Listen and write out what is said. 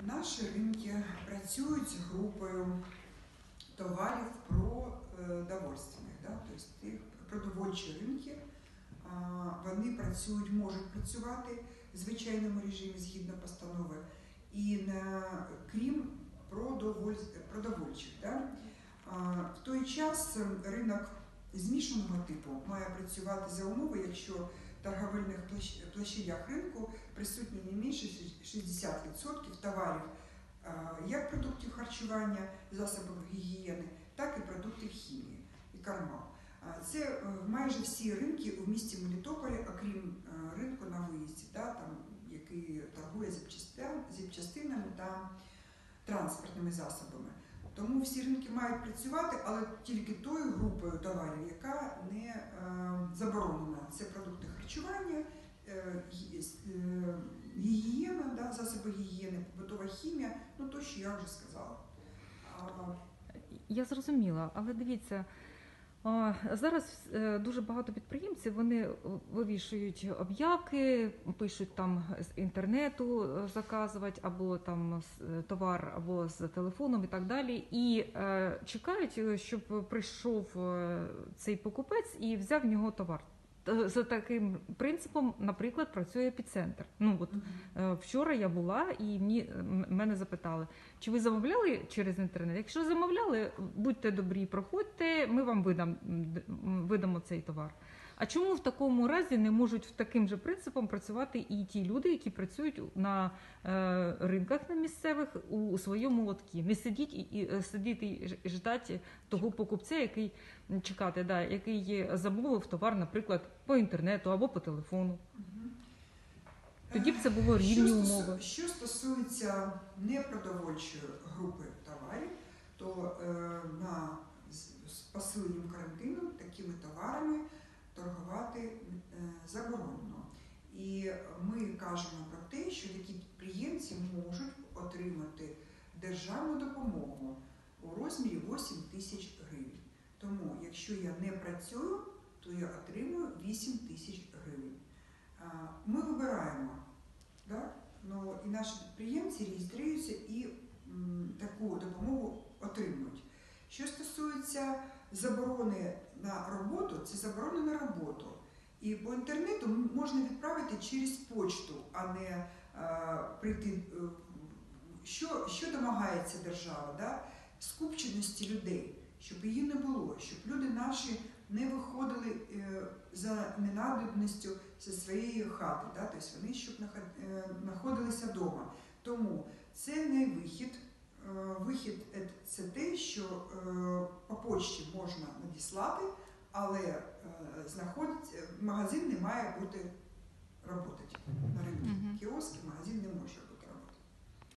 Наші ринки працюють з групою товарів продовольственних, да? тобто продовольчі ринки. Вони працюють, можуть працювати в звичайному режимі згідно постанови, і на, крім продоволь, продовольчих. Да? В той час е, ринок змішаного типу має працювати за умови, якщо торговельних площадях ринку присутні не менше 60% товарів як продуктів харчування, засобів гігієни, так і продуктів хімії і корма. А, Це е, майже всі ринки у місті Мелітополі, окрім е, ринку на виїзді, да, там, який торгує запчастин- запчастинами та транспортними засобами. Тому всі ринки мають працювати, але тільки тою групою товарів, яка не е, заборонена. Це продукти харчування, е, е, гігієна, да, засоби гігієни, побутова хімія, ну то, що я вже сказала. Я зрозуміла, але дивіться. Зараз е, дуже багато підприємців вони вивішують об'явки, пишуть там з інтернету е, заказувати або там е, товар, або з телефоном і так далі. І е, чекають, е, щоб прийшов е, цей покупець і взяв в нього товар. За таким принципом, наприклад, працює епіцентр. Ну от Е, Вчора я була і мені мене запитали, чи ви замовляли через інтернет? Якщо замовляли, будьте добрі, проходьте, ми вам видам, видамо цей товар. А чому в такому разі не можуть таким же принципом працювати і ті люди, які працюють на е, ринках на місцевих у своєму лоткі? Не сидіть і, і е, сидіти і ждати того покупця, який чекати, да, який замовив товар, наприклад, по інтернету або по телефону. Тоді б це було рівні що стосу- умови. Що стосується непродовольчої групи товарів, то е, на з- з посиленням карантину такими товарами торгувати е, заборонено. І ми кажемо про те, що такі підприємці можуть отримати державну допомогу у розмірі 8 тисяч гривень. Тому, якщо я не працюю, то я отримую 8 тисяч гривень. Ми вибираємо, да? ну, і наші підприємці реєструються і таку допомогу отримують. Що стосується заборони на роботу, це заборона на роботу. І по інтернету можна відправити через почту, а не е, прийти. е, Що, що домагається держава? Да? Скупченості людей, щоб її не було, щоб люди наші не виходили е, за ненадобністю зі своєї хати, да? тобто вони щоб е, знаходилися вдома. Тому це не вихід. Е, Вихід це те, що по почті можна надіслати, але знаходить, магазин не має бути роботи на ринку. Мгм. Кіоск, магазин не може.